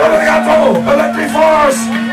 Electric force!